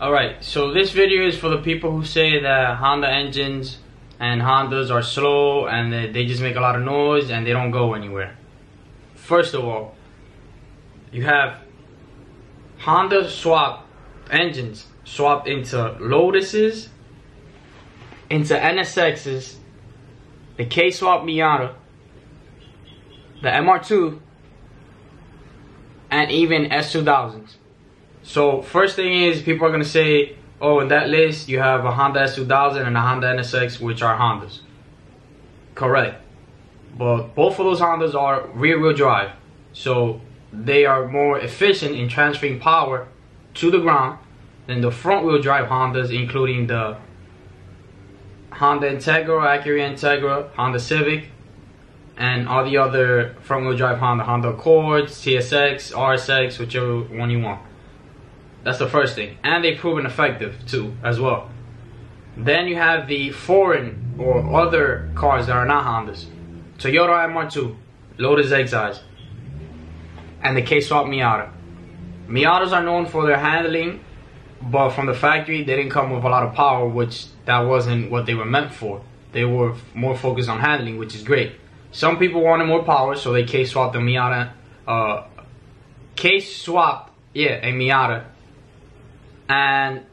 Alright, so this video is for the people who say that Honda engines and Hondas are slow and they just make a lot of noise and they don't go anywhere. First of all, you have Honda swap engines swapped into Lotuses, into NSXs, the K-Swap Miata, the MR2, and even S2000s. So first thing is people are gonna say, oh, in that list you have a Honda S2000 and a Honda NSX, which are Hondas. Correct. But both of those Hondas are rear-wheel drive, so they are more efficient in transferring power to the ground than the front-wheel drive Hondas, including the Honda Integra, Acura Integra, Honda Civic, and all the other front-wheel drive Honda, Honda Accords, TSX, RSX, whichever one you want. That's the first thing. And they've proven effective too, as well. Then you have the foreign or other cars that are not Hondas. Toyota MR2, Lotus Exiges, and the K-Swap Miata. Miatas are known for their handling, but from the factory they didn't come with a lot of power, which that wasn't what they were meant for. They were more focused on handling, which is great. Some people wanted more power, so they K-swapped the Miata, uh, K-swapped, yeah, a Miata and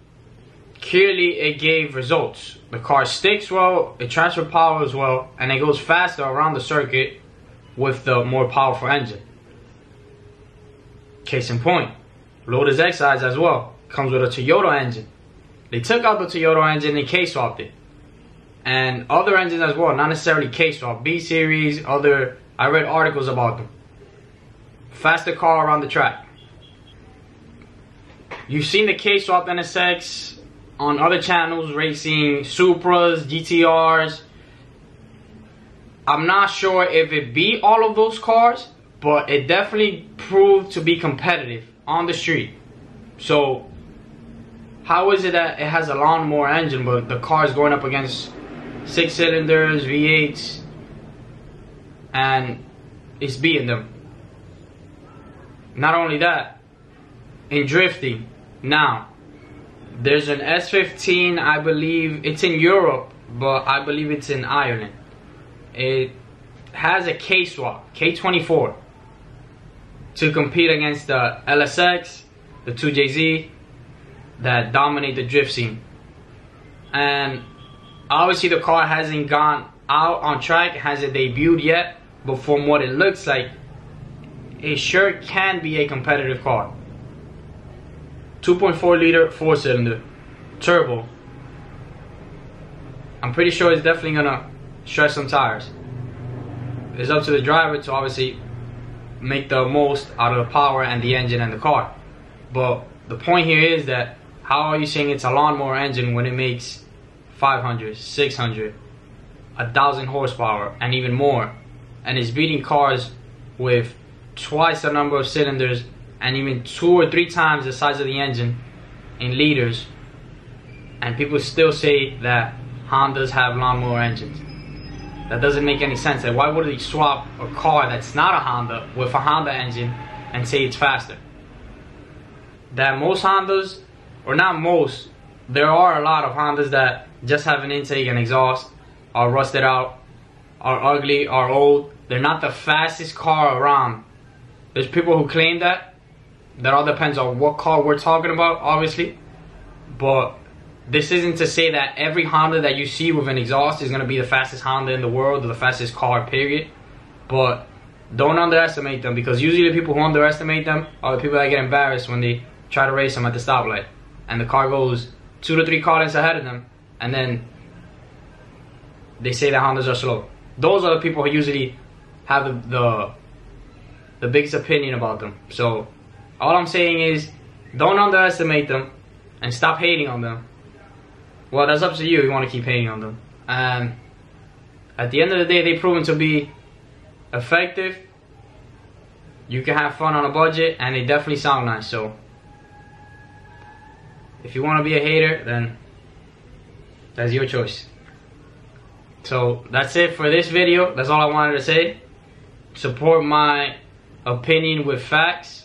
clearly it gave results. The car sticks well, it transfers power as well, and it goes faster around the circuit with the more powerful engine. Case in point, Lotus Exiges as well comes with a Toyota engine. They took out the Toyota engine and K-swapped it. And other engines as well, not necessarily K-swap, B series, other, I read articles about them. Faster car around the track. You've seen the K-Swap NSX on other channels racing Supras, GTRs. I'm not sure if it beat all of those cars, but it definitely proved to be competitive on the street. So, how is it that it has a lawnmower engine, but the car is going up against six cylinders, V8s, and it's beating them? Not only that, in drifting, now, there's an S15, I believe, it's in Europe, but I believe it's in Ireland. It has a K-swap, K24, to compete against the LSX, the 2JZ, that dominate the drift scene. And obviously the car hasn't gone out on track, hasn't debuted yet, but from what it looks like, it sure can be a competitive car. 2.4 liter four cylinder turbo. I'm pretty sure it's definitely gonna stretch some tires. It's up to the driver to obviously make the most out of the power and the engine and the car. But the point here is that how are you saying it's a lawnmower engine when it makes 500, 600, a thousand horsepower and even more and it's beating cars with twice the number of cylinders and even two or three times the size of the engine in liters and people still say that Hondas have lawnmower engines. That doesn't make any sense. Why would they swap a car that's not a Honda with a Honda engine and say it's faster? That most Hondas, or not most, there are a lot of Hondas that just have an intake and exhaust, are rusted out, are ugly, are old. They're not the fastest car around. There's people who claim that, that all depends on what car we're talking about, obviously. But this isn't to say that every Honda that you see with an exhaust is going to be the fastest Honda in the world or the fastest car, period. But don't underestimate them because usually the people who underestimate them are the people that get embarrassed when they try to race them at the stoplight. And the car goes two to three car lengths ahead of them. And then they say that Hondas are slow. Those are the people who usually have the, the, the biggest opinion about them. So all I'm saying is, don't underestimate them and stop hating on them. Well, that's up to you. You want to keep hating on them. And at the end of the day, they've proven to be effective. You can have fun on a budget, and they definitely sound nice. So, if you want to be a hater, then that's your choice. So, that's it for this video. That's all I wanted to say. Support my opinion with facts